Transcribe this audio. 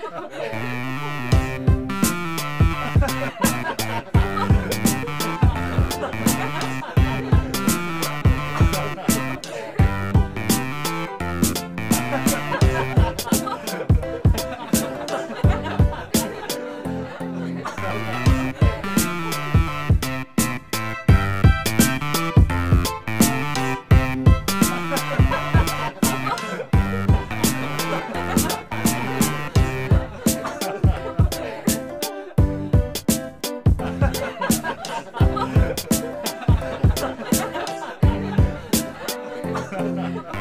Yeah. Ha ha ha ha!